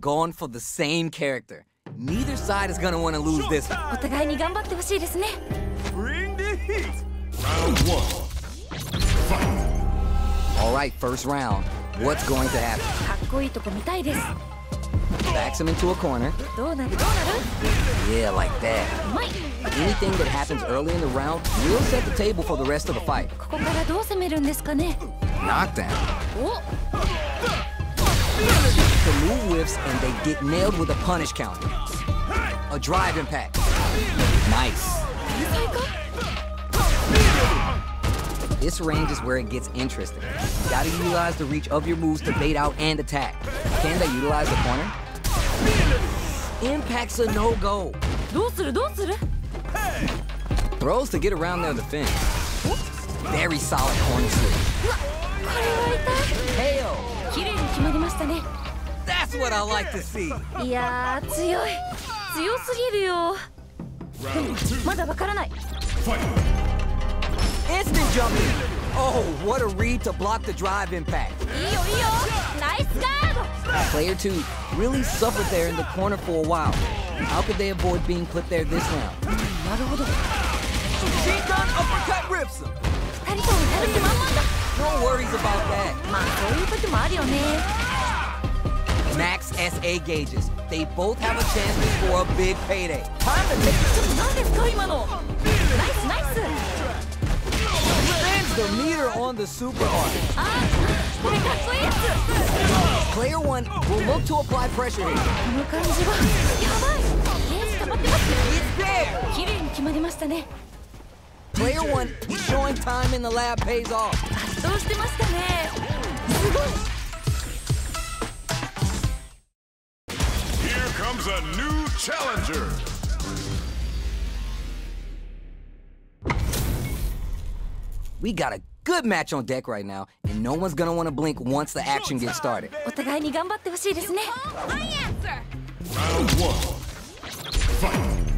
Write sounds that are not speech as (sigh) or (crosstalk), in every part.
gone for the same character. Neither side is gonna wanna lose this. Bring the heat! Round one. Alright, first round. What's going to happen? Backs him into a corner. Yeah, like that. Anything that happens early in the round will set the table for the rest of the fight. Knockdown. The move whiffs, and they get nailed with a punish counter. A drive impact. Nice. This range is where it gets interesting. You gotta utilize the reach of your moves to bait out and attack. Can they utilize the corner? Impact's a no-go. Throws to get around their defense. Very solid corner switch. KO! 痛い綺麗に決まりましたね That's what I like to see. いやー強い強すぎるよでもまだわからない Fight. Instant jumping. Oh, what a read to block the drive impact. いいよいいよナイスガード Player two really suffered there in the corner for a while. How could they avoid being put there this round? なるほど Machine gun uppercut rips him. 二人ともやる気満々だ No worries about that. まあそういう時もあるよね Max SA gauges. They both have a chance to score a big payday. Time to take ちょっと何ですか今のナイスナイス Spends the meter on the super art. あーこれかっこいいやつ Player one will look to apply pressure here. この感じはやばいゲージ溜まってます It's there. 綺麗に決まりましたね Player one is showing time in the lab pays off. 圧倒してましたねすごい Here comes a new challenger. We got a good match on deck right now, and no one's gonna wanna blink once the action gets started. お互いに頑張ってほしいですね Round one. Fight.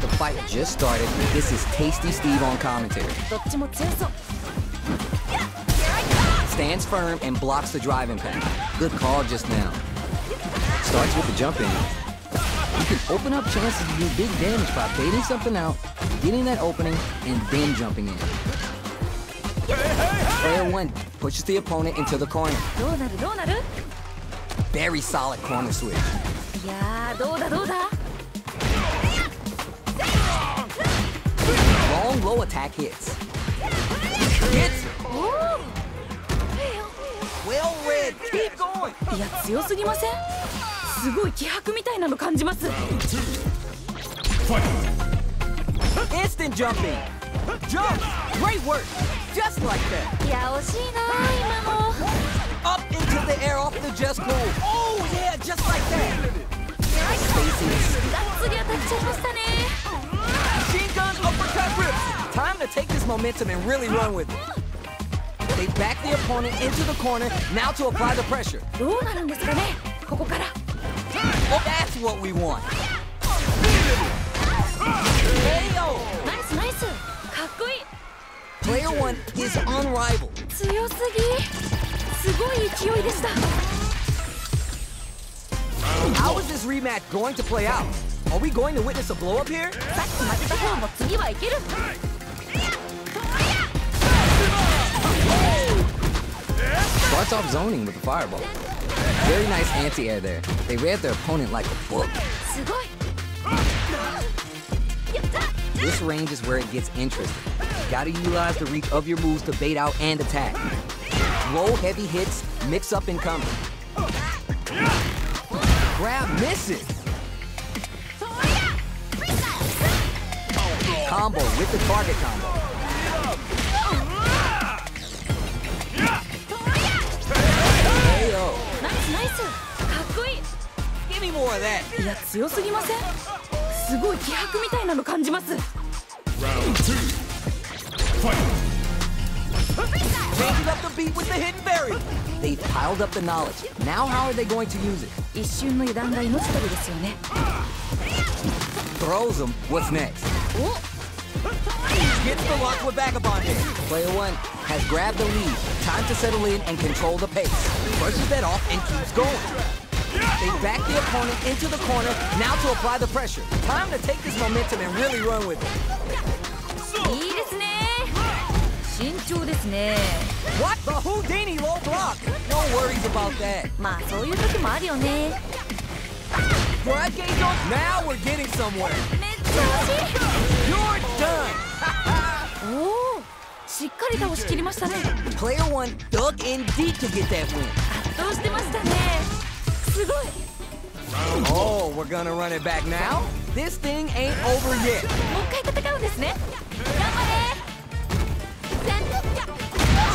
The fight just started. This is Tasty Steve on commentary. どっちも強そう Stands firm and blocks the drive impact. Good call just now. Starts with the jump in. You can open up chances to do big damage by baiting something out, getting that opening, and then jumping in. Player one pushes the opponent into the corner. どうなるどうなる Very solid corner switch. いやーどうだどうだ Long low attack hits. Hits Well read. Keep going. いや強すぎませんすごい気迫みたいなの感じます. Instant jumping. Jump. Great work. Just like that. いや惜しいな今の Up into the air off the just pull. Oh yeah, just like that. Is がっつり当たっちゃいましたね Machine gun uppercut rips. Time to take this momentum and really run with it. They back the opponent into the corner, now to apply the pressure. Oh, that's what we want. KO! Nice, nice. Player one is unrivaled. How is this rematch going to play out? Are we going to witness a blow up here? Starts off zoning with a fireball. Very nice anti-air there. They read their opponent like a book. This range is where it gets interesting. You gotta utilize the reach of your moves to bait out and attack. Roll heavy hits, mix up and come. Grab misses! Combo with the target combo. KO. ナイスナイスかっこいい Give me more of that. いや強すぎませんすごい気迫みたいなの感じます Round two. Fight. Changing up the beat with the hidden berry. They've piled up the knowledge. Now how are they going to use it? 一瞬の油断が命取りですよね Throws them. What's next? お Gets the lock with Vagabond in. Player one has grabbed the lead. Time to settle in and control the pace. Brushes that off and keeps going. They back the opponent into the corner, now to apply the pressure. Time to take this momentum and really run with it. What? The Houdini low block! No worries about that. Right, Geijo? Now we're getting somewhere. You're done! おおしっかり倒しきりましたね Player one dug in deep to get that win. 圧倒してましたねすごい Oh, we're gonna run it back now? This thing ain't over yet. もう一回戦うんですね頑張れ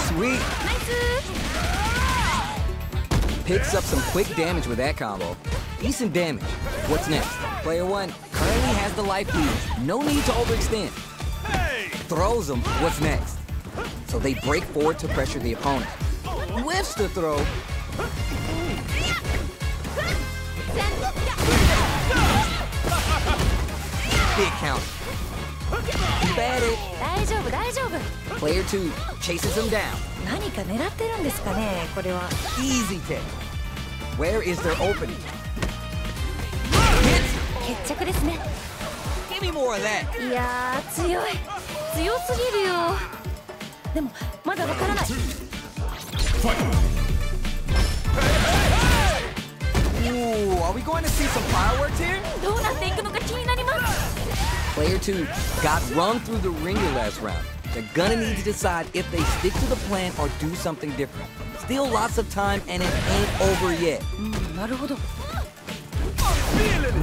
Sweet. ナイス Picks up some quick damage with that combo. Decent damage. What's next? Player one currently has the life lead. No need to overextend. throws him, what's next? So they break forward to pressure the opponent. Whiffs the throw. Big count. Bad eh? it. Player two chases him down. Easy take. Where is their opening? Hits me more of that. いやー強い強すぎるよでもまだわからない Fight! Ooh, are we going to see some fireworks here? どうなっていくのか気になります Player two got run through the ringer last round. They're gonna need to decide if they stick to the plan or do something different. Still lots of time and it ain't over yet. うんなるほど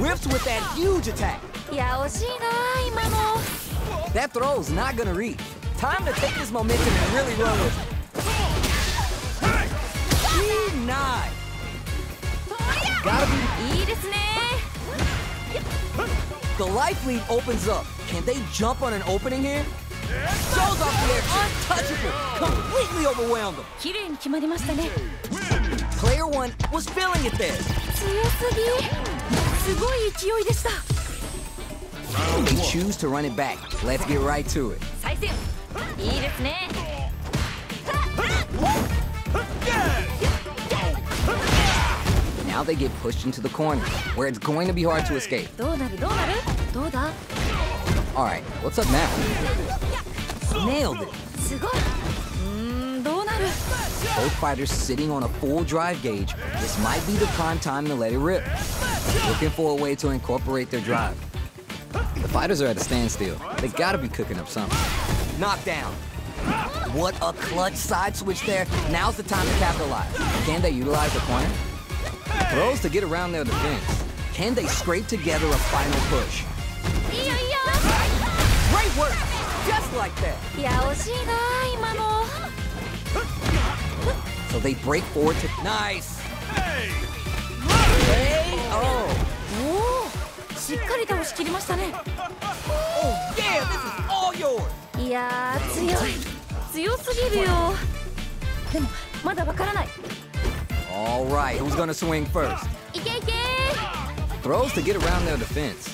Whips with that huge attack. いや惜しいな今の That throw's not gonna reach. Time to take this momentum and really run with it. G9. Gotta be いいですね The life lead opens up. Can they jump on an opening here? Shows off the air, untouchable, completely overwhelmed them. 綺麗に決まりましたね Player one was feeling it there. 強すぎすごい勢いでした They choose to run it back. Let's get right to it. Now they get pushed into the corner, where it's going to be hard to escape. Alright, what's up now? Nailed it! Both fighters sitting on a full drive gauge, this might be the prime time to let it rip. Looking for a way to incorporate their drive. The fighters are at a standstill. They gotta be cooking up something. Knockdown. What a clutch side switch there. Now's the time to capitalize. Can they utilize the corner? Throws to get around their defense. Can they scrape together a final push? Great work! Just like that! So they break forward to... Nice! Hey! Oh! しっかり倒しきりましたね Oh! いやー強い強すぎるよでもまだわからない Alright, who's gonna swing first? いけいけ Throws to get around their defense.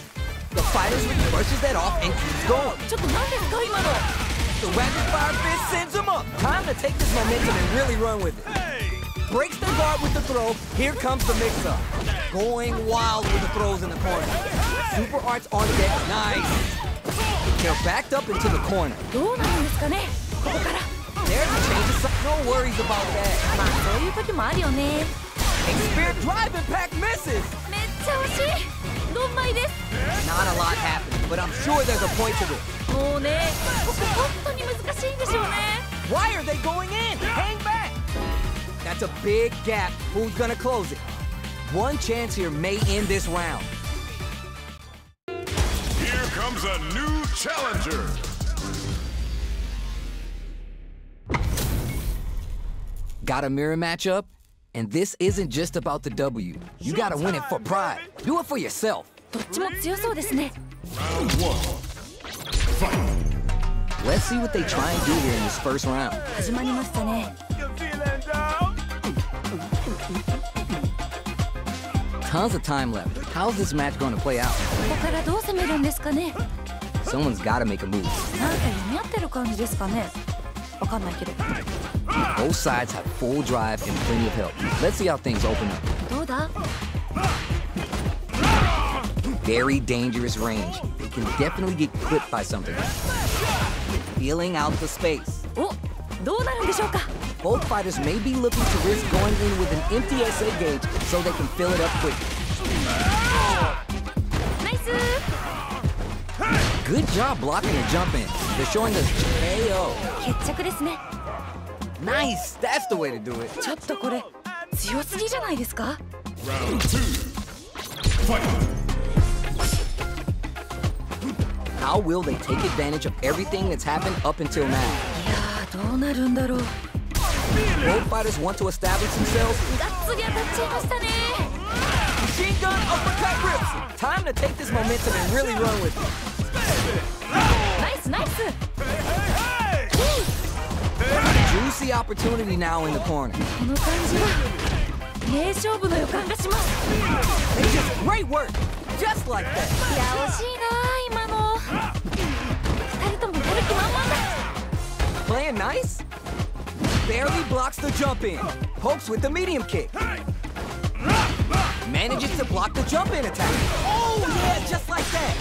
The fighter brushes that off and keeps going. ちょっと何ですか今の The rapid fire fist sends him up. Time to take this momentum and really run with it. breaks their guard with the throw. Here comes the mix-up. Going wild with the throws in the corner. Super Arts on deck. Nice. They're backed up into the corner. There's a change of No worries about that. Expert drive impact misses. Not a lot happened, but I'm sure there's a point to this. Why are they going in? Hang back! That's a big gap. Who's gonna close it? One chance here may end this round. Here comes a new challenger. Got a mirror matchup? And this isn't just about the W. You gotta win it for pride. Do it for yourself. Round one. Fight. Let's see what they try and do here in this first round. Tons of time left. How's this match going to play out? Someone's gotta make a move. Both sides have full drive and plenty of help. Let's see how things open up. Very dangerous range. They can definitely get clipped by something. Feeling out the space. どうなるんでしょうか Both fighters may be looking to risk going in with an empty SA gauge so they can fill it up quick. ナイス Good job blocking the jump in. They're showing us KO. 決着ですね Nice! That's the way to do it. ちょっとこれ強すぎじゃないですか Round two. Fight. How will they take advantage of everything that's happened up until now? いやーどうなるんだろう Both fighters want to establish themselves. がっつり当たっちゃいましたね Machine gun uppercut rips. Time to take this momentum and really run with it. ナイスナイス Juicy opportunity now in the corner. この感じは名勝負の予感がします They just great work. Just like that. いや惜しいな今の Playing nice? Barely blocks the jump in. Pokes with the medium kick. Manages to block the jump in attack. Oh, yeah, just like that.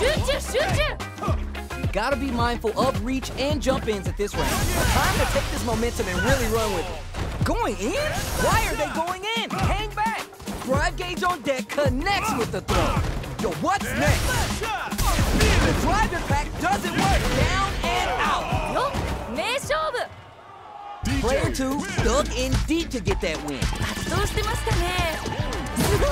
Shoot shoot you. Gotta be mindful of reach and jump ins at this round. Time to take this momentum and really run with it. Going in? Why are they going in? Hang back. Drive gauge on deck connects with the throw. Yo, what's next? The drive impact doesn't work. Down and out. よ名勝負 Player DJ. two dug in deep to get that win. 発動してましたねすごい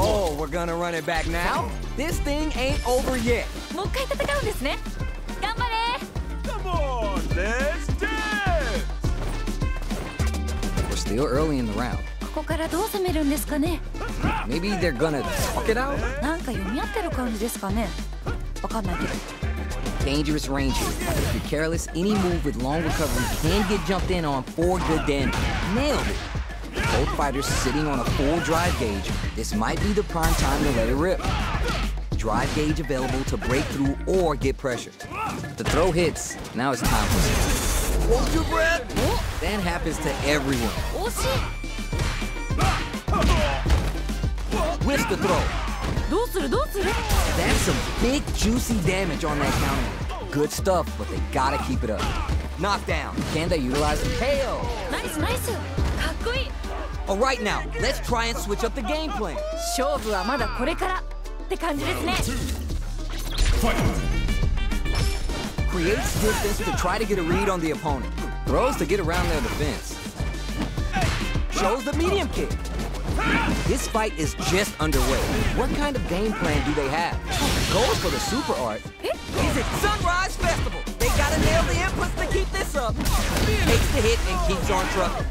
Oh, we're gonna run it back now? This thing ain't over yet. もう一回戦うんですね頑張れ Come on, let's dance! We're still early in the round. ここからどう攻めるんですかね Maybe they're gonna talk it out? なんか読み合ってる感じですかねわかんないけど Dangerous range here. If you're careless, any move with long recovery can get jumped in on for good damage. Nailed it. Both fighters sitting on a full drive gauge. This might be the prime time to let it rip. Drive gauge available to break through or get pressure. The throw hits. Now it's time for Hold your breath. That happens to everyone. 惜しい Whiffs the throw. どうするどうする That's some big juicy damage on that counter. Good stuff, but they gotta keep it up. Knockdown. Can they utilize the KO? ナイスナイスかっこいい Alright now, let's try and switch up the game plan. 勝負はまだこれからって感じですね Fight. Creates distance to try to get a read on the opponent. Throws to get around their defense. Shows the medium kick. This fight is just underway. What kind of game plan do they have? Goals for the super art? Is it Sunrise Festival? They gotta nail the inputs to keep this up. Takes the hit and keeps on trucking.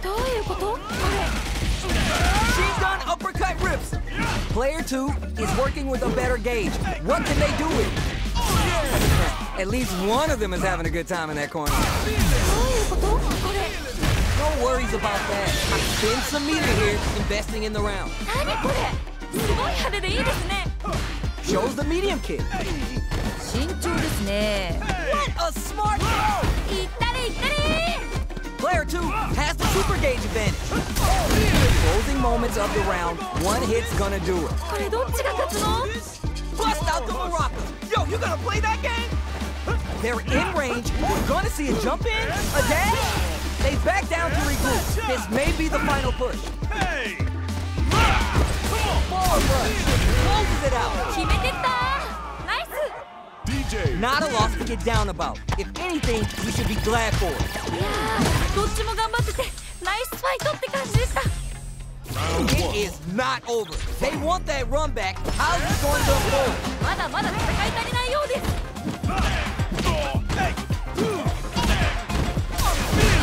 She's done uppercut rips. Player two is working with a better gauge. What can they do with? At least one of them is having a good time in that corner. No worries about that. I've Been some meter here, investing in the round. Shows the medium kick. What a smart! Player 2 has the super gauge advantage. Closing moments of the round, one hit's gonna do it. Bust out the Baraka! Yo, you gonna play that game? They're in range, we're gonna see a jump in, a dash, they back down to regroup. This may be the final push. Hey! Forward rush. Closes it out. Nice. Dee Jay. Not a loss to get down about. If anything, we should be glad for it. It is not over. They want that run back. How's it going to go? まだまだ戦い足りないようです。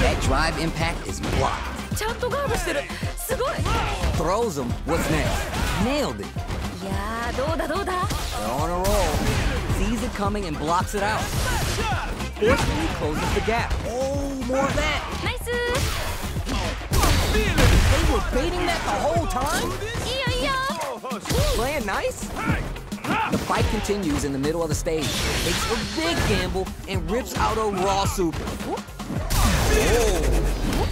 That drive impact is blocked. ちゃんとガードしてるすごい Throws him. What's next? Nailed it. いやーどうだどうだ They're on a roll. Sees it coming and blocks it out. Forcefully closes the gap. Oh, more of that. ナイス They were baiting that the whole time? いいよいいよ Playing nice? The fight continues in the middle of the stage. Takes a big gamble and rips out a raw super. Oh.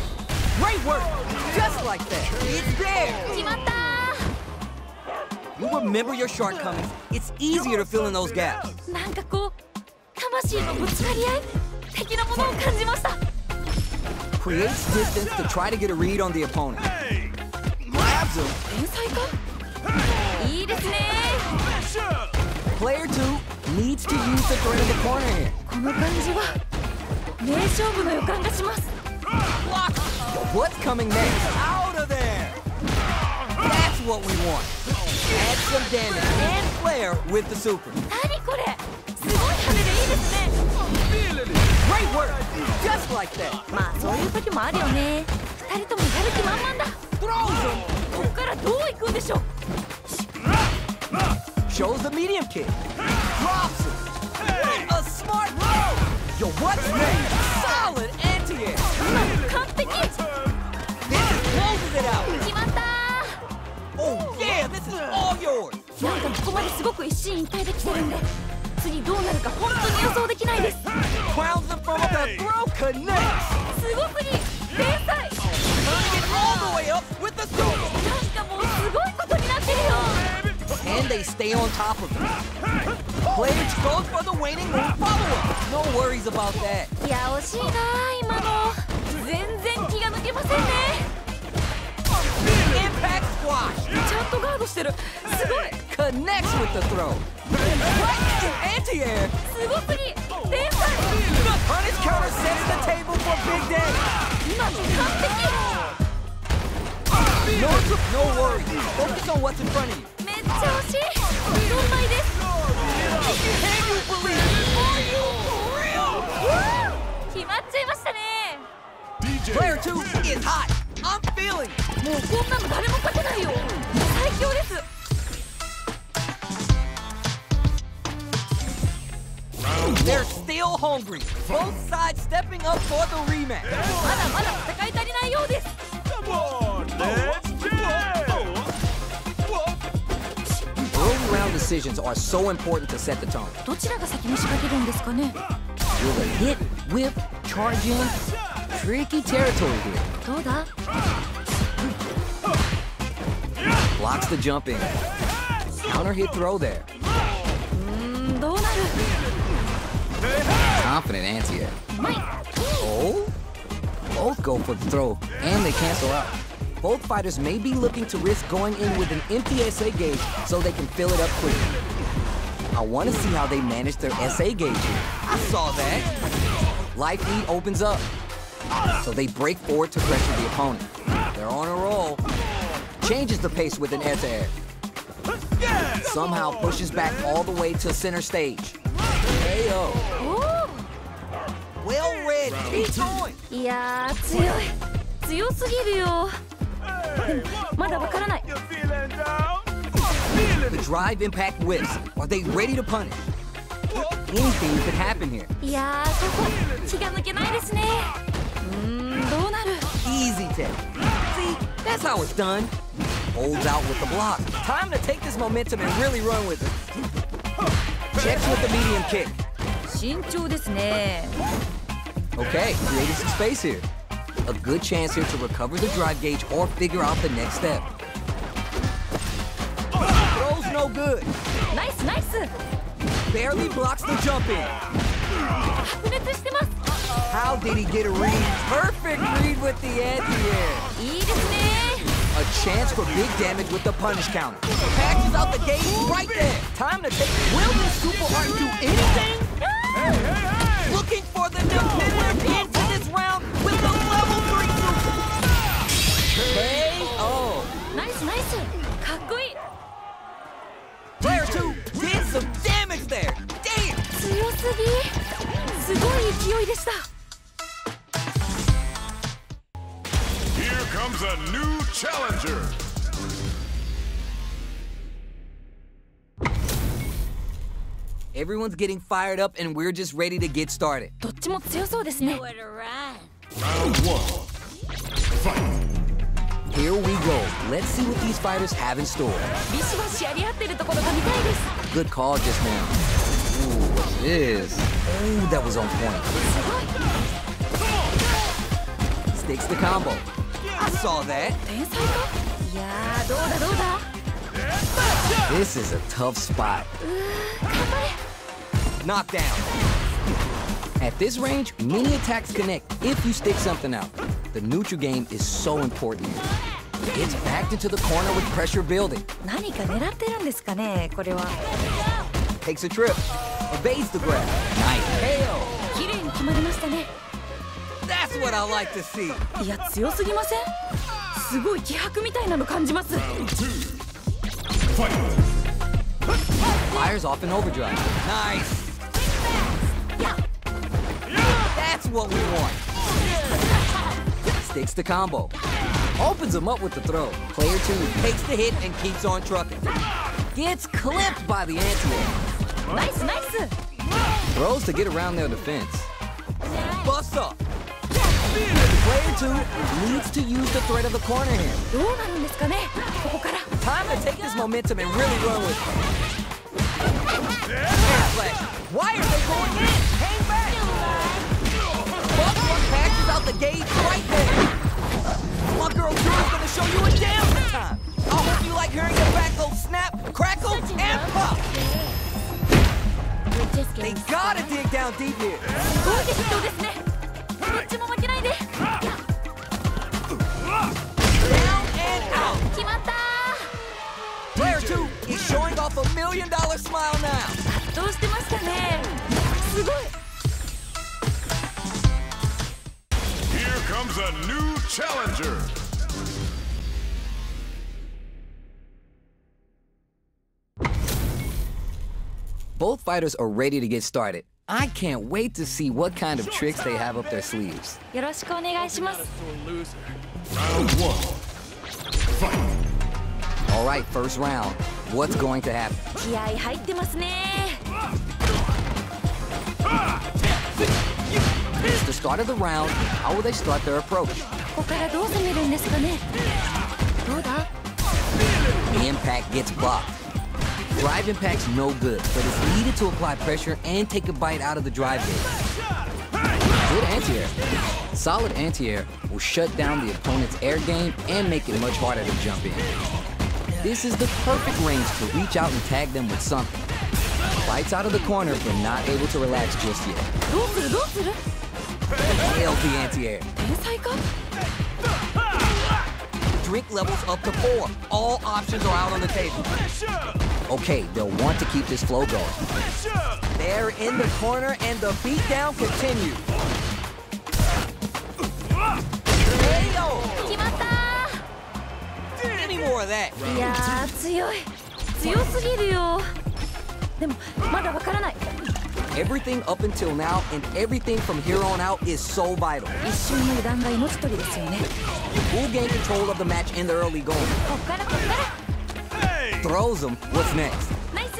Great work! Just like that. It's there! 決まった You remember your shortcomings. It's easier to fill in those gaps. ーなんかこう魂のぶつかり合い的なものを感じました Creates distance to try to get a read on the opponent. Hey! Grabs him. 天才かいいですね Pressure! Player two needs to use the threat of the corner here. この感じは 名勝負の予感がします What's coming next? Out of there! That's what we want. Add some damage and flair with the super. 何これすごい派手でいいですね Great work! Just like that. まあそういう時もあるよね二人ともやる気満々だ Throws him. ここからどう行くんでしょう Shows the medium kick. Drops him. What a smart move! Yo, what's next? Solid anti-air. 今完璧 This closes it out. 決まった Oh yeah, this is all yours. なんかここまですごく一進一退できてるんで次どうなるか本当に予想できないです Crowns him from up. The throw connects. すごすぎ天才 Turning it all the way up with the super. なんかもうすごいことになってるよ And they stay on top of him. Player goes for the waning move follow-up. No worries about that. いや惜しいな今の全然気が抜けませんね Impact squash. ちゃんとガードしてるすごい Connects with the throw. Right into anti-air. すごすぎ天才 The punish counter sets the table for Big Day. 今完璧 No, no worries. Focus on what's in front of you. めっちゃ惜しい4枚です Can you believe it? 決まっちゃいましたね Player two is hot. I'm feeling. もうこんなの誰も勝てないよ最強です They're still hungry. Both sides stepping up for the rematch. まだまだ戦い足りないようです Come on, let's! Early round decisions are so important to set the tone. どちらが先に仕掛けるんですかね Will they hit, whip, charge in? Tricky territory here. Blocks the jump in. Counter hit throw there. Confident anti-air. Oh? Both go for the throw, and they cancel out. Both fighters may be looking to risk going in with an empty SA gauge so they can fill it up quickly. I want to see how they manage their SA gauge here. I saw that. Life lead opens up. So they break forward to pressure the opponent. They're on a roll. Changes the pace with an air to air. Somehow pushes back all the way to center stage. KO. お Well read. Keep going. おいやー強い強すぎるよ Hey, まだわからない (laughs) The drive impact whips. Are they ready to punish? Anything could happen here. Yeah, Easy tip. See, that's how it's done. Holds out with the block. Time to take this momentum and really run with it. Checks with the medium kick. Okay, created some space here. A good chance here to recover the drive gauge or figure out the next step no good. Nice, nice. Barely blocks the jump in. How did he get a read? Perfect read with the anti-air. A chance for big damage with the punish counter. Patches out the gate right there. Time to take. Will this super art do anything? Looking for the definitive some damage there. Damn. 強すぎすごい勢いでした Here comes a new challenger. Everyone's getting fired up and we're just ready to get started. どっちも強そうですね Round one. Fight. Here we go. Let's see what these fighters have in store. Good call just now. Ooh, what's this? Ooh, that was on point. Sticks the combo. I saw that. This is a tough spot. Knockdown. At this range, many attacks connect if you stick something out. The neutral game is so important. It's backed into the corner with pressure building. 何か狙ってるんですかねこれは Takes a trip. Evades the grab. Nice KO. 綺麗に決まりましたね That's what I like to see. いや強すぎませんすごい気迫みたいなの感じます! Fires off in overdrive. Nice. That's what we want. Sticks the combo. Opens him up with the throw. Player two takes the hit and keeps on trucking. Gets clipped by the anti-air. Nice, nice. Throws to get around their defense. Bust up. Player two needs to use the threat of the corner here. Time to take this momentum and really run with it. Why are they going in? Hang back! Buck, Buck, passes out the gate right there. My girl Drew's gonna show you a damn good time. I hope you like hearing the back go snap, crackle, and pop. They gotta dig down deep here. すごい適当ですねどっちも負けないで Down and out. 決まった Player two is showing off a million dollar smile now. どうしてましたねすごい comes a new challenger. Both fighters are ready to get started. I can't wait to see what kind of tricks they have up their sleeves. Round one. Fight. All right, first round. What's going to happen? It's the start of the round. How will they start their approach? The impact gets blocked. Drive impact's no good, but it's needed to apply pressure and take a bite out of the drive game. Good anti-air. Solid anti-air will shut down the opponent's air game and make it much harder to jump in. This is the perfect range to reach out and tag them with something. Bites out of the corner, but not able to relax just yet. どうするどうする Nailed the anti-air. 天才か Drink levels up to four. All options are out on the table. Okay, they'll want to keep this flow going. They're in the corner and the beatdown continues. Hey-yo! 決まった Give me more of that. いやー強い強すぎるよでもまだわからない Everything up until now and everything from here on out is so vital. Who gained control of the match in the early goal? Throws him. What's next? Nice.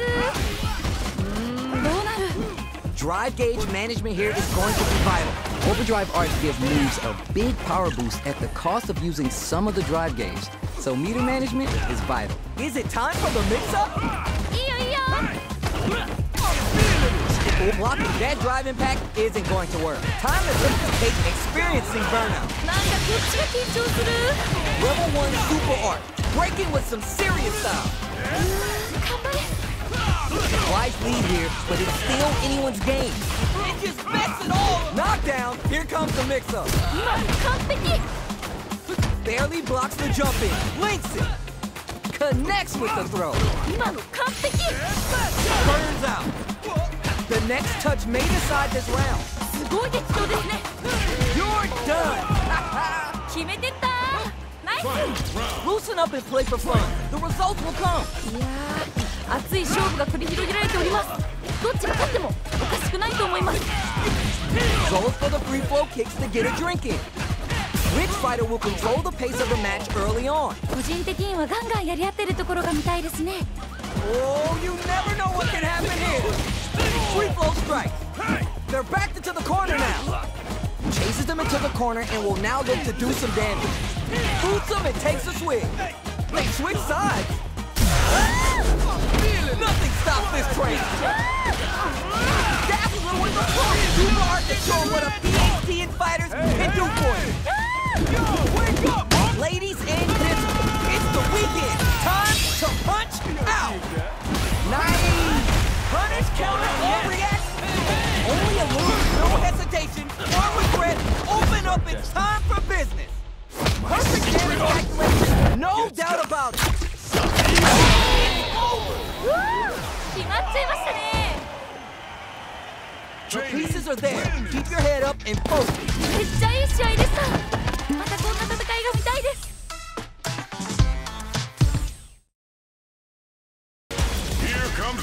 Drive gauge management here is going to be vital. Overdrive arts give moves a big power boost at the cost of using some of the drive gauge, so meter management is vital. Is it time for the mix-up? Ah! obstacle blocking that drive impact isn't going to work. Time is up to take experiencing burnout. Level 1 Super Art, breaking with some serious style. Wise lead here, but it's still anyone's game. It just bets it all! Knockdown, here comes the mix-up. Barely blocks the jump in, links it connects with the throw. Burns out. The next touch may decide this round. すごい適当ですね You're done. 決めてったナイ Loosen up and play for fun. The results will come. スいやー熱い勝負が繰り広げられておりますどっちが勝ってもおかしくないと思います Goes for the free flow kicks to get a drink in. Which fighter will control the pace of the match early on? 個人的にはガンガンやり合ってるところが見たいですね Oh, you never know what can happen here. Free flow strike. They're backed into the corner now. Chases them into the corner and will now look to do some damage. Boots them and takes a swing. They switch sides. Nothing stops this train. Dazzler with the pump. Super art to show what a PhD in fighters can do for you. Time to punch out. Nice. Punish, counter, or react. Only a move, no hesitation, no regret. Open up, it's time for business. Perfect damage calculation, no doubt about it. The pieces are there. Keep your head up and focus. めっちゃいい試合でした。またこんな戦いが見たいです。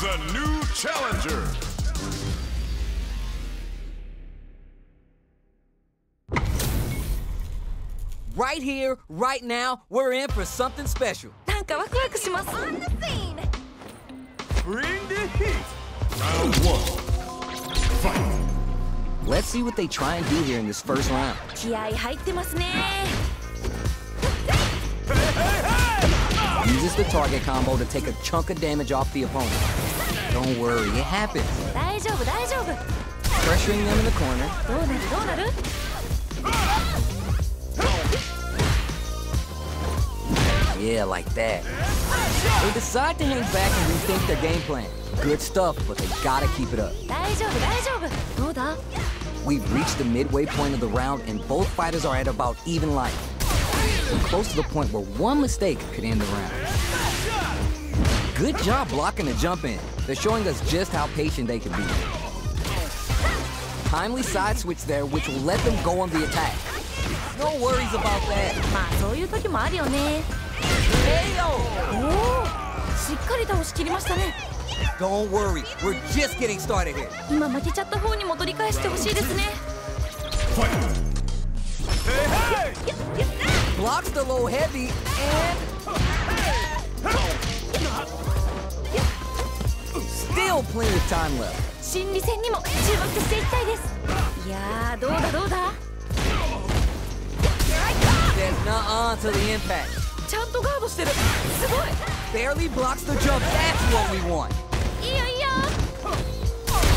The new challenger. Right here, right now, we're in for something special. On the scene! Bring the heat! Round one. Fight! Let's see what they try and do here in this first round. Use the target combo to take a chunk of damage off the opponent. Don't worry, it happens. Pressuring them in the corner. Yeah, like that. They decide to hang back and rethink their game plan. Good stuff, but they gotta keep it up. We've reached the midway point of the round, and both fighters are at about even life We're close to the point where one mistake could end the round. Good job blocking the jump in. They're showing us just how patient they can be. Timely side switch there, which will let them go on the attack. No worries about that. まあそういう時もあるよね Hey, おおしっかり倒しきりましたね Don't worry, we're just getting started here. 今負けちゃった方にも取り返してほしいですね Fight. Hey, hey! Blocks the low heavy and still plenty of time left. 心理戦にも注目していきたいですいやーどうだどうだ Says nuh-uh to the impact. ちゃんとガードしてるすごい Barely blocks the jump. That's what we want. いいよいいよ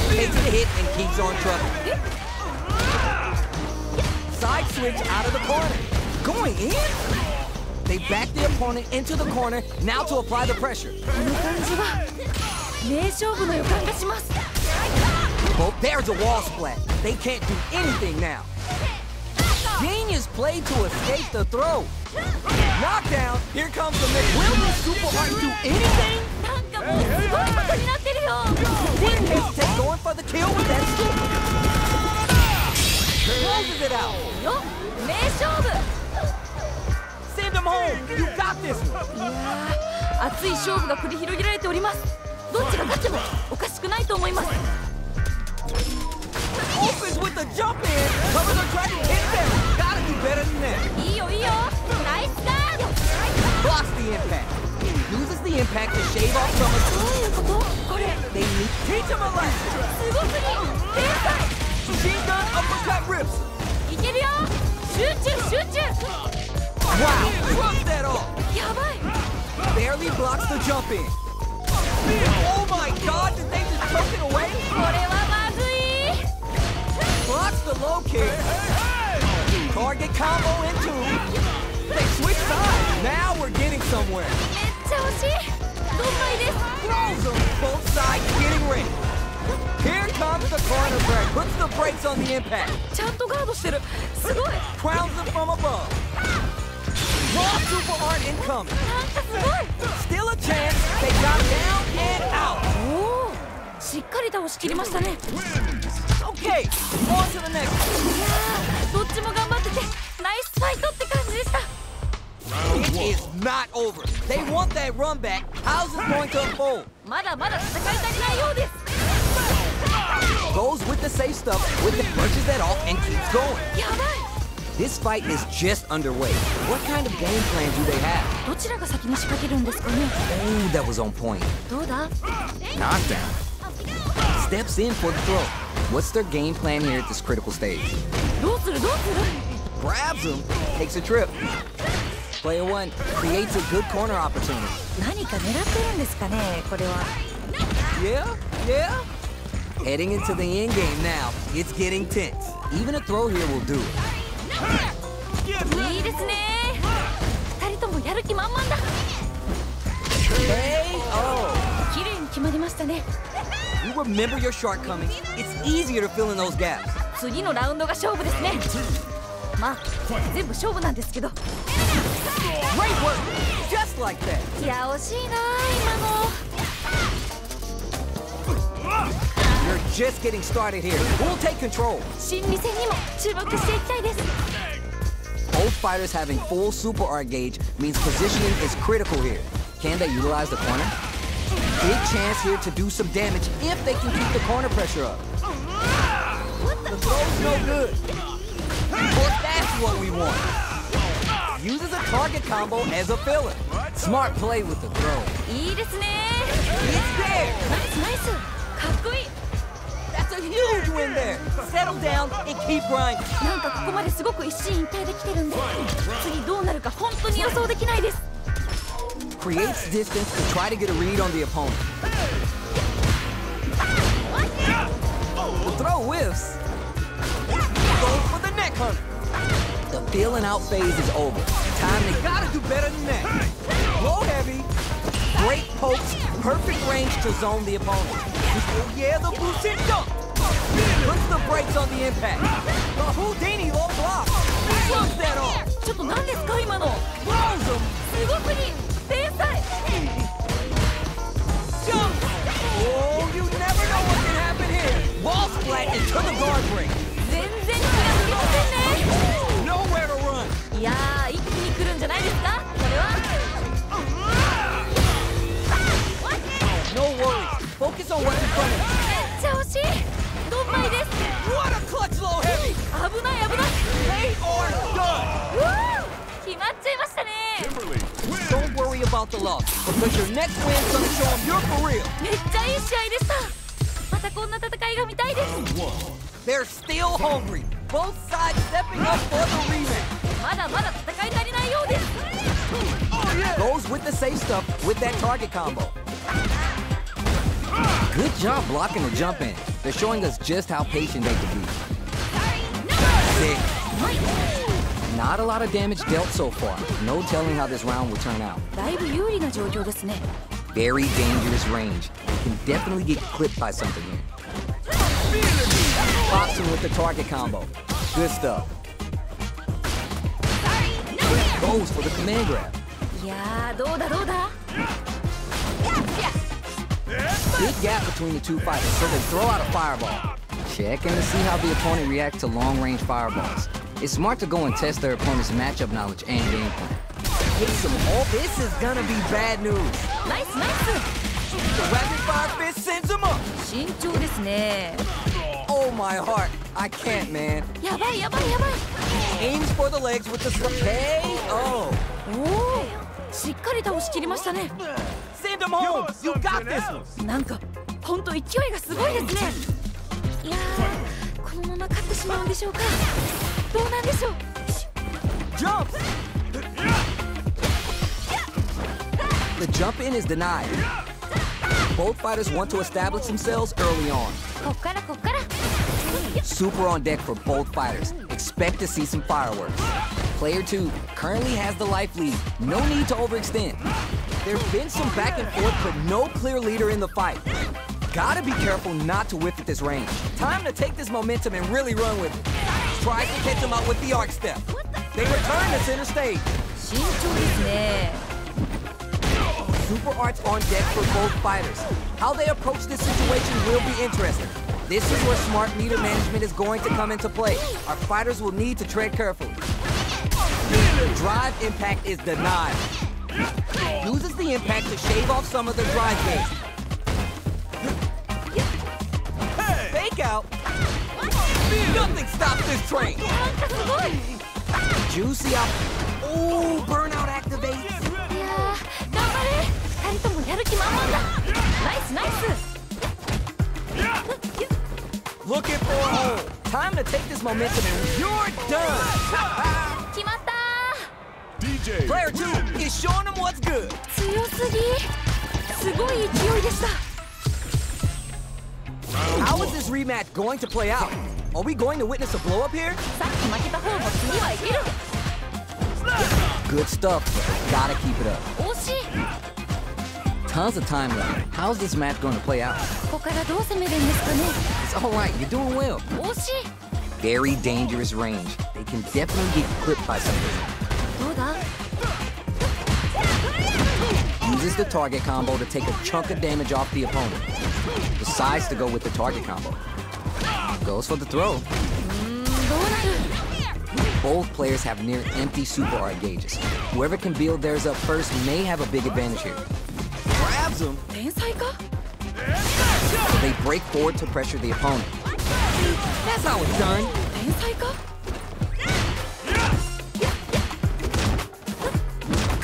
Takes the hit and keeps on trucking. Side switch out of the corner. Going in? They back the opponent into the corner, now to apply the pressure. Well, there's a wall splat. They can't do anything now. Genius play to escape the throw. Knockdown, here comes the mix. Will the Super Art do anything? Didn't hesitate going for the kill with that super. Closes it out. よ名勝負 Send him home. You got this. いやー熱い勝負が繰り広げられておりますどっちが勝ってもおかしくないと思います Opens with the jump in. Covers the track and hits them. Gotta do better than that. いいよいいよナイスガード Blocks the impact. Uses the impact to shave off some of どういうことこれ They need teach him a lesson. すごすぎ天才 Machine gun uppercut rips. いけるよ集中集中 Wow! Drop that off! Barely blocks the jump in. Oh my god, did they just push it away? Blocks the low kick. Target combo into. They switch sides. Now we're getting somewhere. Throws them. Both sides getting ready. Here comes the corner break. Puts the brakes on the impact. Crowns them from above. Raw super art incoming. なんかすごい Still a chance. They got down and out. おおしっかり倒しきりましたね Okay, on to the next. いやーどっちも頑張っててナイスファイトって感じでした It is not over. They want that run back. How's it going to unfold? まだまだ戦い足りないようです Goes with the safe stuff, with the punches that off, and keeps going. やばい This fight is just underway. What kind of game plan do they have? どちらが先に仕掛けるんですかね Oh, that was on point. どうだ Knockdown. Steps in for the throw. What's their game plan here at this critical stage? どうするどうする Grabs him, takes a trip. Player one creates a good corner opportunity. 何か狙ってるんですかねこれは Yeah, yeah. Heading into the end game now. It's getting tense. Even a throw here will do it. いいですね二人ともやる気満々だ.綺麗に決まりましたね You remember your shortcomings. It's easier to fill in those gaps. 次のラウンドが勝負ですねまあ全部勝負なんですけど Great work! Just like that. いや惜しいな今の You're just getting started here. We'll take control. 心理戦にも注目していきたいです Both fighters having full super art gauge means positioning is critical here. Can they utilize the corner? Big chance here to do some damage if they can keep the corner pressure up. The throw's no good. But that's what we want. Uses a target combo as a filler. Smart play with the throw. It's there! Nice, nice! スナイスかっこいい That's a huge win there. Settle down and keep grinding. なんかここまですごく一進一退できてるんで次どうなるか本当に予想できないです Creates distance to try to get a read on the opponent. The throw whiffs. Goes for the neck hunter. The feeling out phase is over. Time they gotta do better than that. Low heavy. Great pokes. Perfect range to zone the opponent. Oh yeah, the boosted jump. Puts the brakes on the impact. The Houdini low block. Slumps that off. ちょっと何ですか今の Blows him. すごくに天才 Jump! Oh, you never know what can happen here. Ball splat into the guard ring. 全然気がつきませんね Nowhere to run. いやー一気に来るんじゃないですかこれは No worries. Focus on what's in front of め っちゃ惜しいドンマイです. What a clutch low heavy. 危ない危ない They are done. 決まっちゃいましたね Kimberly, win! Don't worry about the loss because your next win's gonna show them you're for real. めっちゃいい試合でしたまたこんな戦いが見たいです They're still hungry. Both sides stepping up for the rematch. まだまだ戦い足りないようです Goes with the safe stuff with that target combo. Good job blocking the jump in. They're showing us just how patient they can be. Not a lot of damage dealt so far. No telling how this round will turn out. Very dangerous range. You can definitely get clipped by something here. Pops with the target combo. Good stuff. Goes for the command grab. Big gap between the two fighters, so they throw out a fireball. Checking to see how the opponent reacts to long-range fireballs. It's smart to go and test their opponent's matchup knowledge and game plan. Hit some all. This is gonna be bad news. ナイスナイ The rapid fire fist sends him up. ス慎重ですね Oh my heart. I can't, man. やばいやばいやばい Aims for the legs with the sl- KO. おおしっかり倒しきりましたね Send him home. You got this one. なんかほんと勢いがすごいですねいやーこのまま勝ってしまうんでしょうかどうなんでしょう Jumps. The jump in is denied. Both fighters want to establish themselves early on. こっからこっから Super on deck for both fighters. Expect to see some fireworks. Player 2 currently has the life lead. No need to overextend. There's been some back and forth, but no clear leader in the fight. Gotta be careful not to whiff at this range. Time to take this momentum and really run with it. Trying to catch him out with the arc step. They return to center stage. Super arts on deck for both fighters. How they approach this situation will be interesting. This is where smart meter management is going to come into play. Our fighters will need to tread carefully. Drive impact is denied. Uses the impact to shave off some of the drive gauge. Fake out. Nothing stops this train. なんかすごい Juicy out. Ooh, burnout activates. いやー頑張れ二人ともやる気満々だナイスナイス Looking for a hole. Time to take this momentum and you're done. 決まった DJ, Player two is showing them what's good. 強すぎすごい勢いでした How is this rematch going to play out? Are we going to witness a blow up here? さっき負けた方も次はいける Good stuff, but gotta keep it up. 惜しい tons of time left. How's this match going to play out? ここからどう攻めるんですかね It's all right. You're doing well. 惜しい Very dangerous range. They can definitely get clipped by something. Uses the target combo to take a chunk of damage off the opponent. Decides to go with the target combo. Goes for the throw. Both players have near empty super art gauges. Whoever can build theirs up first may have a big advantage here. Grabs him. So they break forward to pressure the opponent. That's how it's done.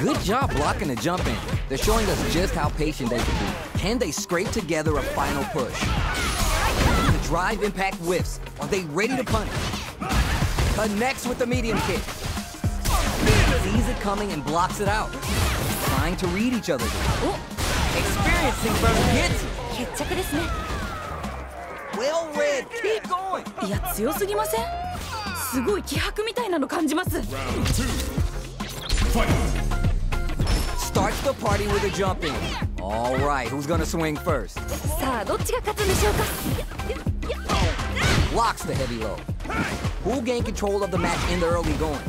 Good job blocking the jump in. They're showing us just how patient they can be. Can they scrape together a final push? The drive impact whiffs. Are they ready to punish? Connects with the medium kick. Sees it coming and blocks it out. Trying to read each other. Oh, experiencing further hits. 決着ですね Well read. Keep going. (laughs) いや強すぎませんすごい気迫みたいなの感じます Round two. Fight. starts the party with a jumping. All right, who's gonna swing first? Locks the heavy low. Who gained control of the match in the early going?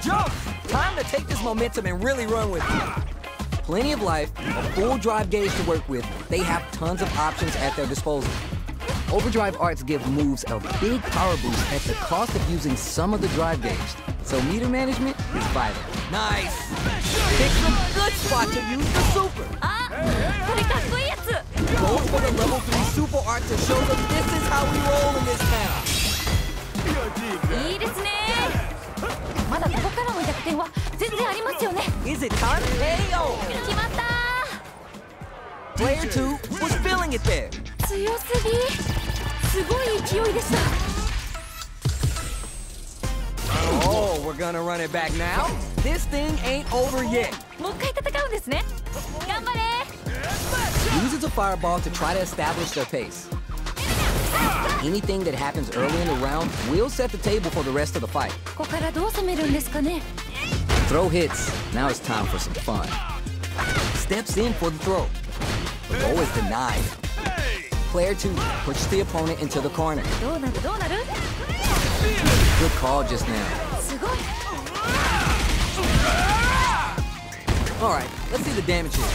Jump! Time to take this momentum and really run with it. Plenty of life, a full drive gauge to work with, they have tons of options at their disposal. Overdrive arts give moves a big power boost at the cost of using some of the drive gauge. So meter management is vital. Nice! Picks a good spot to use the super. あこれかっこいいやつ Goes for the level 3 super art to show them this is how we roll in this town. いいですねまだここからの逆転は全然ありますよね Is it time? KO! 決まった Player 2 was feeling it there. 強すぎ すごい勢いでした Oh, we're gonna run it back now? This thing ain't over yet. もう一回戦うんですね頑張れ Uses a fireball to try to establish their pace. Anything that happens early in the round will set the table for the rest of the fight. ここからどう攻めるんですかね Throw hits. Now it's time for some fun. Steps in for the throw. The low is denied. Player 2 pushes the opponent into the corner. どうなるどうなる Good call just now. すごい Alright, let's see the damage here.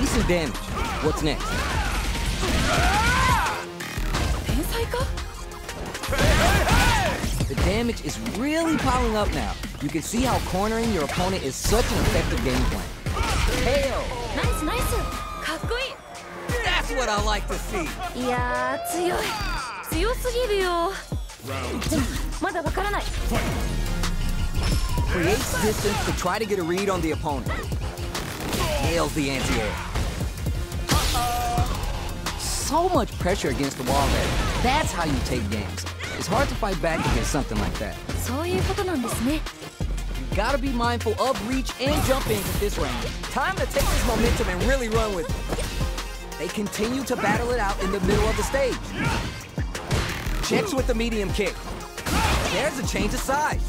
Decent damage. What's next? 天才か The damage is really piling up now. You can see how cornering your opponent is such an effective game plan. KO! ナイスナイスかっこい That's what I like to see. いいやー強い強すぎるよ Round で two. もまだわからない Creates distance to try to get a read on the opponent. Nails the anti-air. So much pressure against the wall there. That's how you take games. It's hard to fight back against something like that. そういうことなんですね You gotta be mindful of reach and jump ins at this range. Time to take this momentum and really run with it. They continue to battle it out in the middle of the stage. Checks with the medium kick. There's a change of size.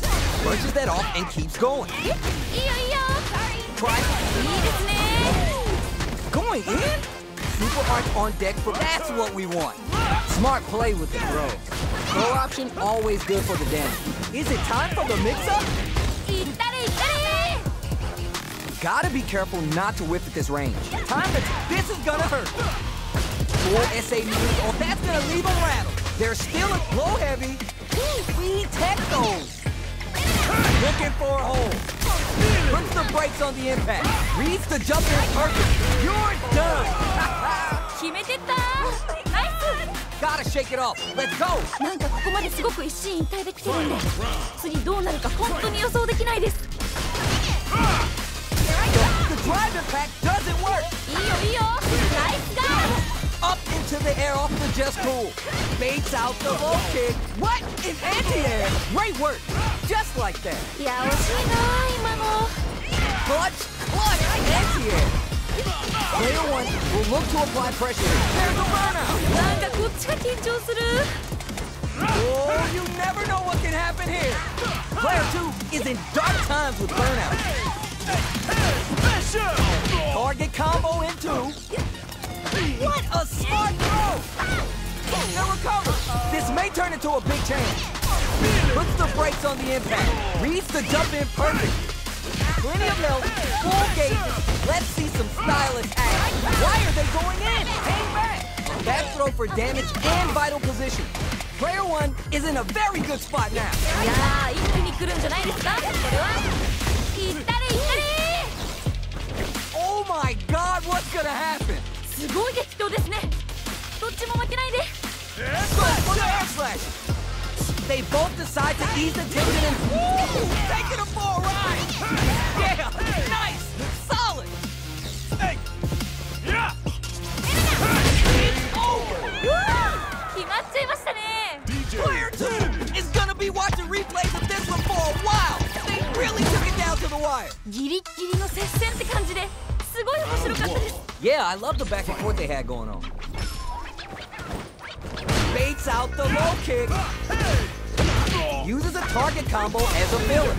Pushes that off and keeps going. Going in? Super art on deck for that's what we want. Smart play with the throw. Throw option always good for the damage. Is it time for the mix-up? Gotta be careful not to whiff at this range. Time to... This is gonna hurt. Four SA moves. Oh, that's gonna leave them rattled. They're still a blow heavy. We tech those. Looking for a hole. Puts the brakes on the impact. Reads the jump in perfect. You're done. (laughs) Gotta shake it off. Let's go. なんかここまですごく一進一退で来てるんで次どうなるか本当に予想できないです。Private pack doesn't work! Nice guy! Up into the air off the just cool. Baits out the low kick. What? An anti-air! Great work! Just like that. Yeah, Clutch, clutch, anti-air! Player one will look to apply pressure. There's a burnout! Oh, you never know what can happen here! Player two is in dark times with burnout. Target combo in two. What a smart throw! Now recover. This may turn into a big change. Puts the brakes on the impact. Reads the jump in perfect. Plenty of health, full gauges. Let's see some stylish act. Why are they going in? Hang back. Back throw for damage and vital position. Player one is in a very good spot now. い gonna happen? すごい激闘ですねどっちも負けないで. They both decide to ease the tension and woo, taking them for a ride. Yeah, nice, solid. It's over. 決まっちゃいましたね Player two is gonna be watching replays of this one for a while. They really took it down to the wire. ギリッギリの接戦って感じですごい面白かったです Yeah, I love the back and forth they had going on. Baits out the low kick. Uses a target combo as a filler.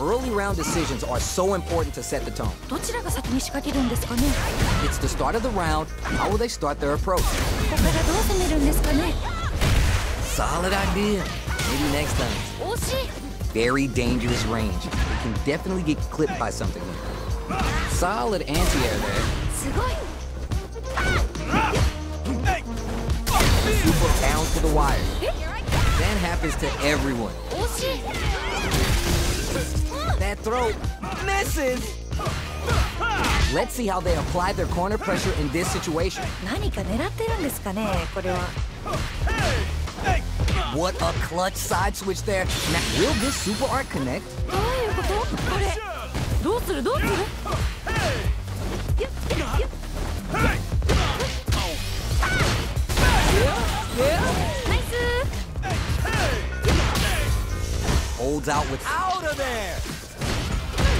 Early round decisions are so important to set the tone. It's the start of the round. How will they start their approach? Solid idea. Maybe next time. Very dangerous range. You can definitely get clipped by something. Solid anti-air there. Super down to the wire. That happens to everyone. That throw misses! Let's see how they apply their corner pressure in this situation. What a clutch side switch there. Now, will this super art connect? Holds out with out of there.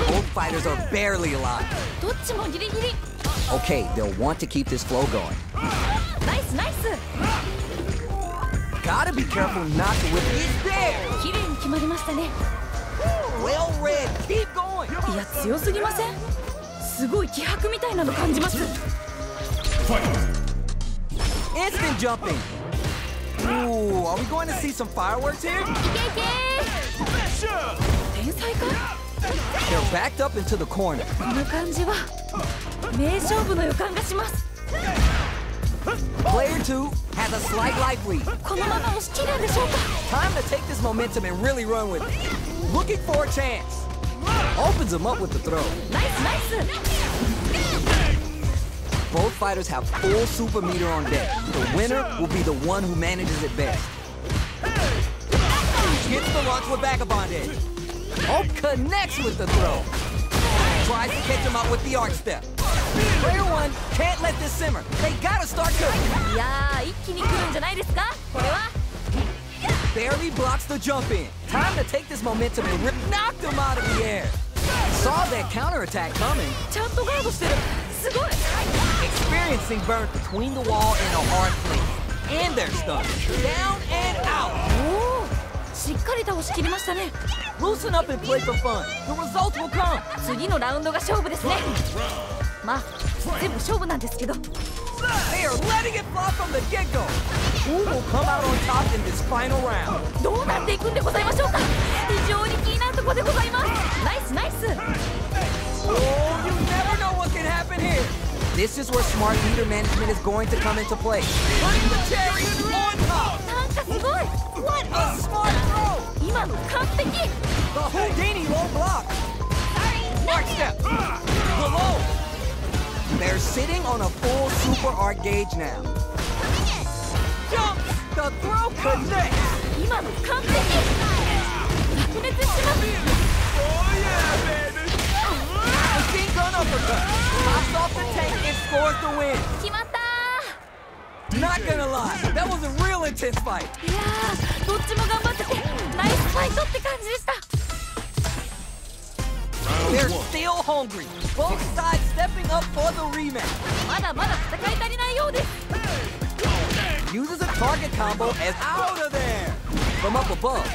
Both fighters are barely alive. Okay, they'll want to keep this flow going. ナイスナイス Gotta be careful not to whip. It's there. Well read. Keep going. いや強すぎませんすごい気迫みたいなの感じます Instant jumping. Ooh, are we going to see some fireworks here? いけいけ天才か They're backed up into the corner. この感じは名勝負の予感がします Player two has a slight life lead. このまま押し切るんでしょうか Time to take this momentum and really run with it. Looking for a chance. Opens him up with the throw. Nice, nice. Both fighters have full super meter on deck. The winner will be the one who manages it best. Gets the launch with Vagabond Edge. Hope connects with the throw. Tries to catch him up with the arc step. Player one can't let this simmer. They gotta start cooking. Yeah, Barry blocks the jump in. Time to take this momentum and rip. Knocked him out of the air. Saw that counterattack coming. ちゃんとガードしてるすごい Experiencing burn between the wall and a hard plate. And they're stuck. Down and out. おおしっかり倒しきりましたね Loosen up and play for fun. The results will come. 次のラウンドが勝負ですねまあ全部勝負なんですけど They are letting it fly from the get-go. Who will come out on top in this final round? どうなっていくんでございましょうか非常に気になるところでございますナイスナイス Oh, you never know what can happen here. This is where smart leader management is going to come into play. Putting the cherry on top. なんかすごい What a smart throw. 今の完璧 The Houdini low block. Mark step. Below. They're sitting on a full Super Art gauge now. Coming! Jump! The throw connects! Oh yeah, baby! I think on uppercut! Pops off the tank and scores the win! Not gonna lie, that was a real intense fight! Yeah, both Nice fight! They're still hungry! Both sides stepping up for the rematch. Uses a target combo as out of there. From up above.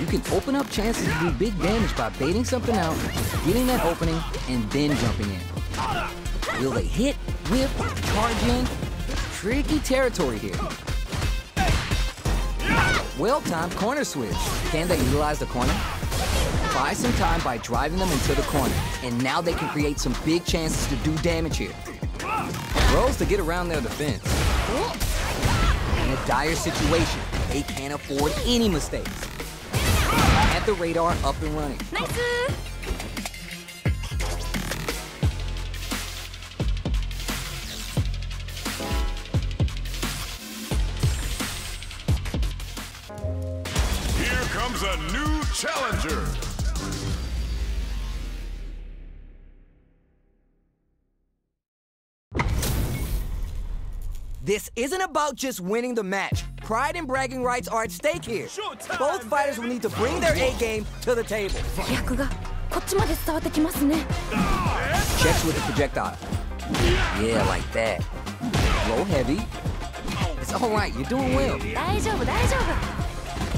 You can open up chances to do big damage by baiting something out, getting that opening, and then jumping in. Will they hit, whip, charge in? Tricky territory here. Well-timed corner switch. Can they utilize the corner? buy some time by driving them into the corner, and now they can create some big chances to do damage here. Rolls to get around their defense. In a dire situation, they can't afford any mistakes. At the radar, up and running. Nice. a new challenger. This isn't about just winning the match. Pride and bragging rights are at stake here. Showtime, Both fighters will need to bring their A game to the table. Ah, Checks with the projectile. Yeah, like that. Low heavy. It's alright, you're doing well.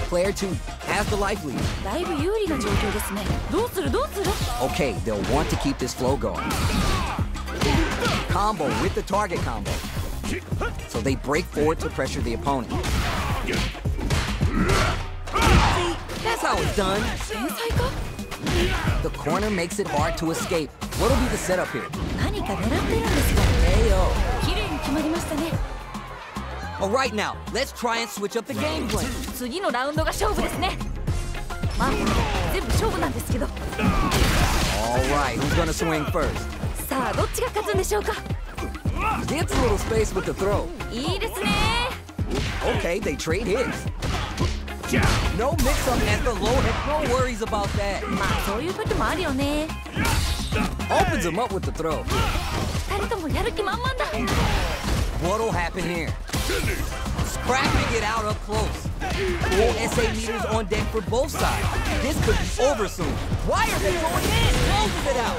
Player 2 has the life lead. Okay, they'll want to keep this flow going. Ah. Combo with the target combo. So they break forward to pressure the opponent. See, that's how it's done. 天才か The corner makes it hard to escape. What'll be the setup here? 何か狙ってるんですよ Ayo. 綺麗に決まりましたね Alright now, let's try and switch up the game plan. 次のラウンドが勝負ですねまあ全部勝負なんですけど Alright, who's gonna swing first? さあどっちが勝つんでしょうか Gets a little space with the throw. Okay, they trade hits. No mix-up at the low hip, no worries about that. Opens him up with the throw. What'll happen here? Scrapping it out up close. Full SA meters on deck for both sides. This could be over soon. Why are they going in? Closes it out.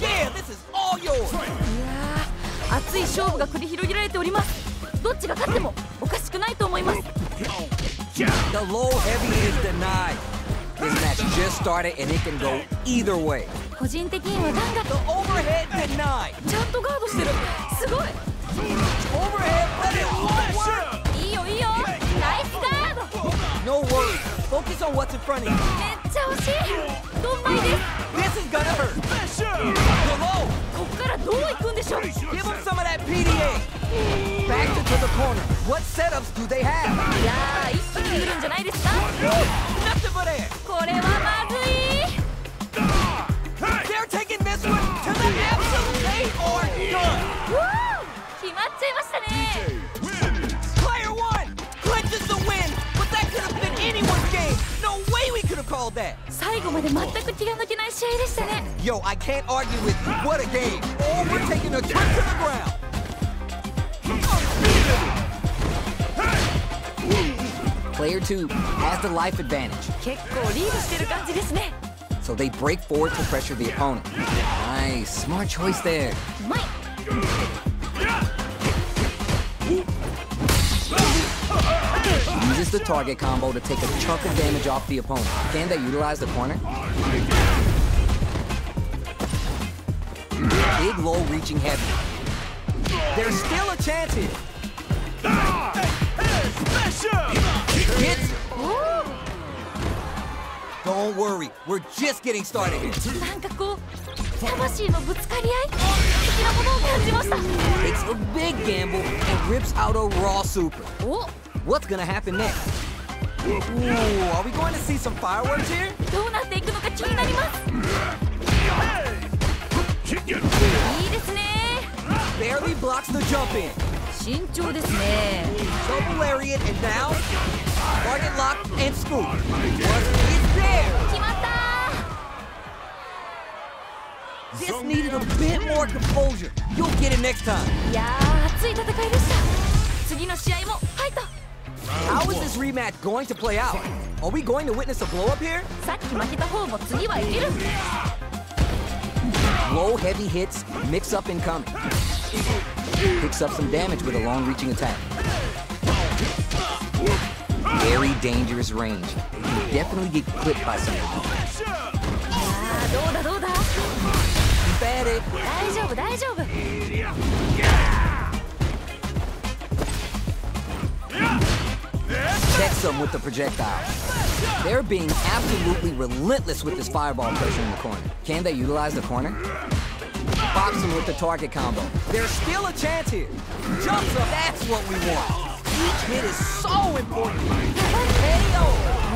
Yeah, this is いやー熱い勝負が繰り広げられておりますどっちが勝ってもおかしくないと思います The low heavy is denied. This match just started and it can go either way. 個人的にはダンが The overhead denied. ちゃんとガードしてるすごい Overhead, let it all work. Focus on what's in front of you. Don't mind. This is gonna hurt. Hello. Give him some of that PDA. Back into the corner. What setups do they have? Yeah, Nothing but air. called that. 最後まで全く気が抜けない試合でしたね Yo, I can't argue with you. What a game. Or we're taking a trip to the ground. Player 2 has the life advantage, 結構リードしてる感じですね so they break forward to pressure the opponent. Nice, smart choice there. う Uses the target combo to take a chunk of damage off the opponent. Can they utilize the corner? Big low reaching heavy. There's still a chance here. Don't worry, we're just getting started here. It's a big gamble and rips out a raw super. お What's gonna happen next? Ooh, are we going to see some fireworks here? どうなっていくのか気になりますいいですね Barely blocks the jump in. 慎重ですね Double lariat and now target lock and scoop. Once it's there. 決まった Just needed a bit more composure. You'll get it next time. いやー熱い戦いでした次の試合もファイト How is this rematch going to play out? Are we going to witness a blow up here? さっき負けた方も次はいける Low heavy hits, mix up incoming. Picks up some damage with a long-reaching attack. Very dangerous range. You can definitely get clipped by some of them. あーどうだどうだ Keep at it. 大丈夫大丈夫 Checks them with the projectile. They're being absolutely relentless with this fireball pressure in the corner. Can they utilize the corner? Box them with the target combo. There's still a chance here. Jumps up, that's what we want. Each hit is so important. KO.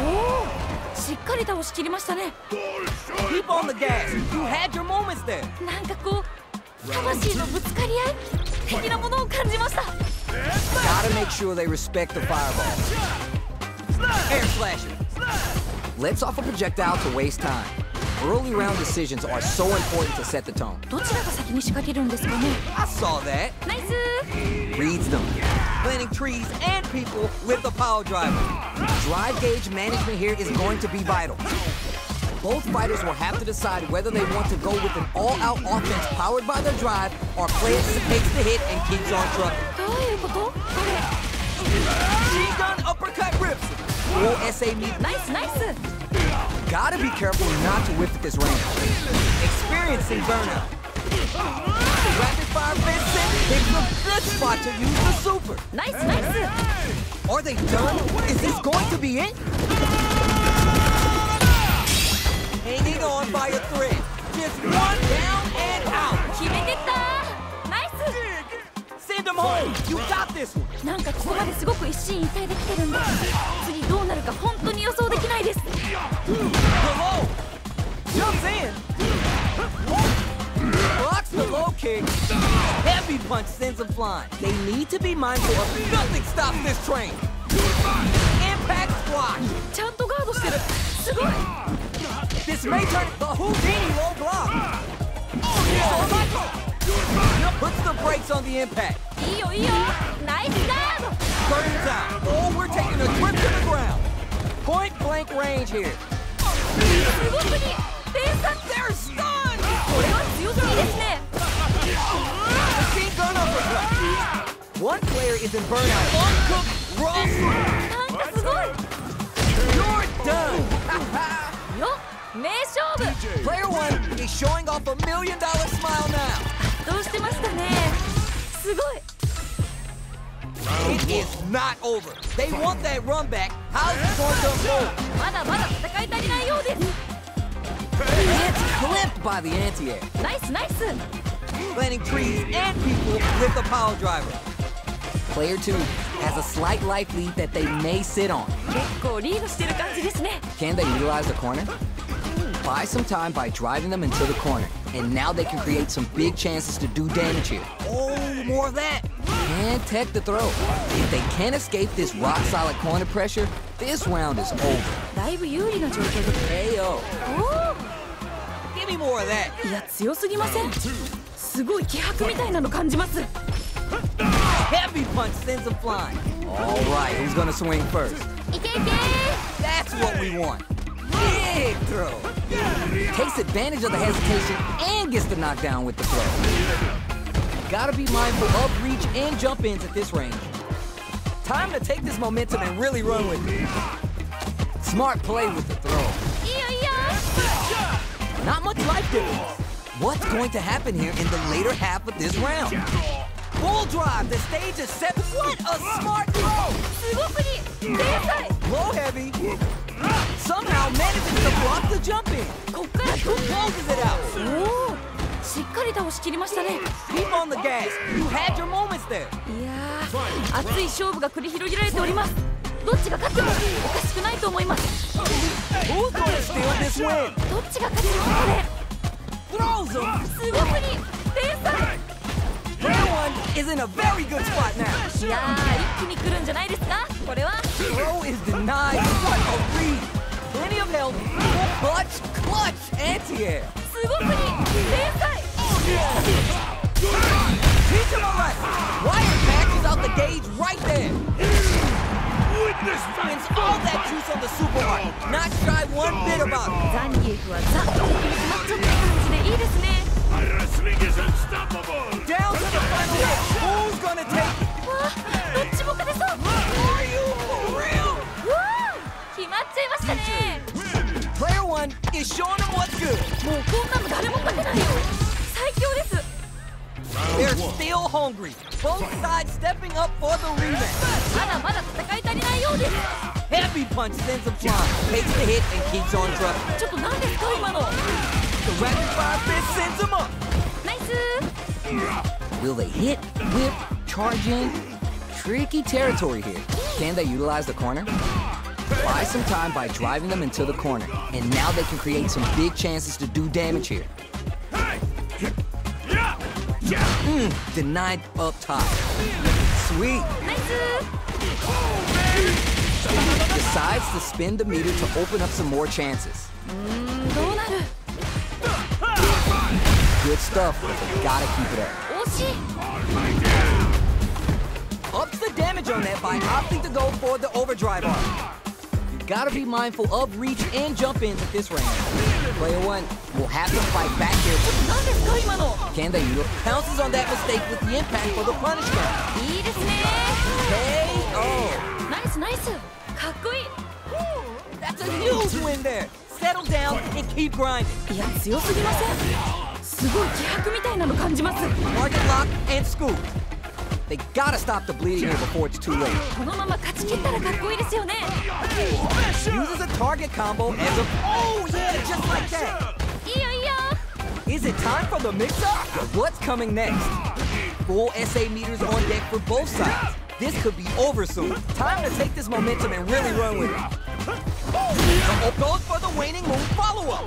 おおしっかり倒しきりましたね Keep on the gas. You had your moments there. なんかこう魂のぶつかり合い的なものを感じました Gotta make sure they respect the fireball. Air flashing. Let's off a projectile to waste time. Early round decisions are so important to set the tone. I saw that. Nice. Reads them. Planting trees and people with the power driver. Drive gauge management here is going to be vital. Both fighters will have to decide whether they want to go with an all-out offense powered by their drive or play it as it takes the hit and keeps on trucking. G-Gun uppercut rips. Will SA meet? Nice, nice. Gotta be careful not to whiff at this round. Experiencing burnout. Rapid fire Vincent picks the good spot to use the super. Nice, nice. Are they done? Is this going to be it? Hanging on by a thread. Just one down and out. 決めてったナイ Send him home. You got this one. スなんかここまですごく一進一退できてるんで次どうなるか本当に予想できないです Below. Jumps in. Blocks the low kick. Heavy punch sends him flying. They need to be mindful of nothing stops this train. Impact squash. ちゃんとガードしてるすごい This may turn the Houdini low block. Oh, yeah. Michael. Puts the brakes on the impact. Iyo, iyo. Nice job. Turns out. Oh, we're taking a trip to the ground. Point blank range here. They're stunned. Machine gun uppercut. One player is in burnout. Uncooked raw food. You're done. (laughs) Player one is showing off a million dollar smile now. It is not over. They want that run back. How's it going to go? It's clipped by the anti-air. Nice, nice. Planting trees and people with the power driver. Player two has a slight life lead that they may sit on. Can they utilize the corner? Buy some time by driving them into the corner. And now they can create some big chances to do damage here. Oh, more of that. Can't tech the throw. If they can't escape this rock-solid corner pressure, this round is over. だいぶ有利な状況で KO. お Give me more of that. おいや強すぎませんすごい気迫みたいなの感じます Heavy punch sends them flying. All right, who's gonna swing first? いけいけ That's what we want. Big throw. Takes advantage of the hesitation and gets the knockdown with the throw. Gotta be mindful of reach and jump ins at this range. Time to take this momentum and really run with it. Smart play with the throw. Not much life difference. What's going to happen here in the later half of this round? Bull drive, the stage is set. What a smart throw! Low heavy. Somehow manages to block the jump in. こっから Who closes it out? おおしっかり倒しきりましたね Keep on the gas. You had your moments there. いやー熱い勝負が繰り広げられておりますどっちが勝ってもおかしくないと思います Who's gonna steal this win? どっちが勝つのか Throws. これすごくに天才 Player one is in a very good spot now. いやー一気に来るんじゃないですかこれは Throw is denied. What a read. plenty of health. Clutch, clutch, anti-air. Teach him a lesson. Wire out the gauge right there. Witness Spends all that juice on the super art. Not shy one bit about it. Wrestling is unstoppable. Down to the final. Who's gonna take it? Are you is unstoppable. Down to the final hit. Full one is showing them what's good. もうこんなの誰も勝てないよ最強です They're still hungry. Both sides stepping up for the rematch. まだまだ戦い足りないようです Heavy punch sends him flying. Takes the hit and keeps on trucking. ちょっと何ですか今の The rapid fire fist sends him up. ナイス Will they hit, whip, charge in? Tricky territory here. Can they utilize the corner? Buy some time by driving them into the corner, and now they can create some big chances to do damage here. Mm, denied up top. Sweet. Decides to spin the meter to open up some more chances. Good stuff, but gotta keep it up. Ups the damage on that by opting to go for the overdrive art. You gotta be mindful of reach and jump ins at this range. Player one will have to fight back here. 何ですか今の Can they utilize? Pounces on that mistake with the impact for the punish count. いいですね KO. ナイスナイスかっこいい That's a huge win there. Settle down and keep grinding. いや強すぎませんすごい気迫みたいなの感じます Target lock and scoop. They gotta stop the bleeding here before it's too late. Uses a target combo as a... Oh, yeah, just like that! Is it time for the mix-up? What's coming next? Full SA meters on deck for both sides. This could be over soon. Time to take this momentum and really run with it. Oh. Goes for the waning moon follow-up.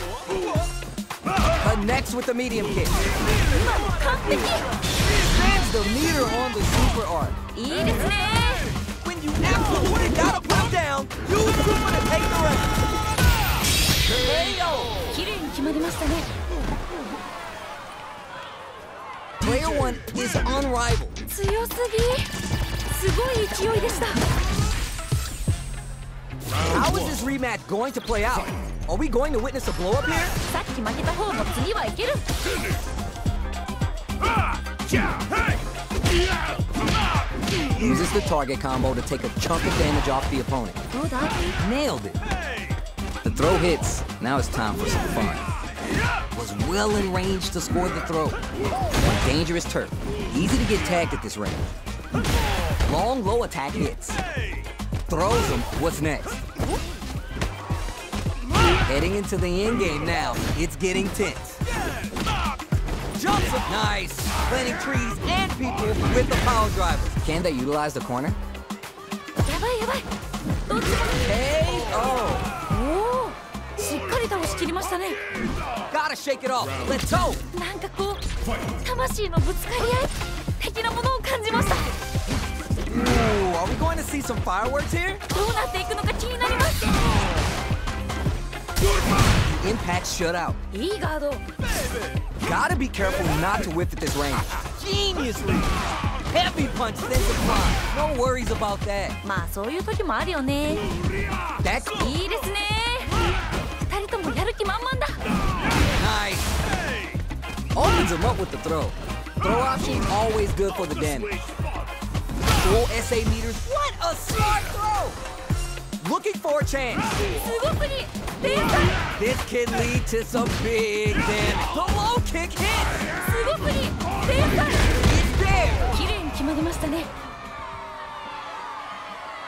Connects with the medium kick is the meter on the super art. When you absolutely gotta put down, use super to take the rest. Player one is unrivaled. How is this rematch going to play out? Are we going to witness a blow up here? さっき負けた方も次はいける。Ah! Yeah! Hey! Uses the target combo to take a chunk of damage off the opponent. Nailed it. The throw hits. Now it's time for some fun. Was well in range to score the throw. Dangerous turf. Easy to get tagged at this range. Long low attack hits. Throws him. What's next? Heading into the end game now. It's getting tense. Up. Nice. Planting trees and people with the power drivers. Can they utilize the corner? KO. しっかり倒しきりましたね Gotta shake it off. Let's go. なんかこう魂のぶつかり合い的なものを感じました Ooh, are we going to see some fireworks here? どうなっていくのか気になります Impact shut out. いいガード Gotta be careful not to whiff at this range. Genius read. Heavy punch sends it flying. No worries about that. まあそういう時もあるよね That's いいですね二人ともやる気満々だ nice. Opens him up with the throw. Throw option always good for the damage. Full SA meters. What a smart throw. looking for a chance. This can lead to some big damage. The low kick hits. There.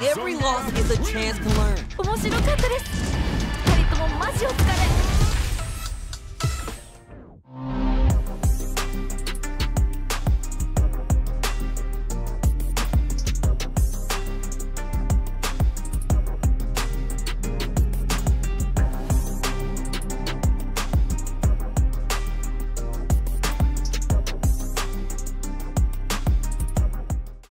Every loss is a chance to learn.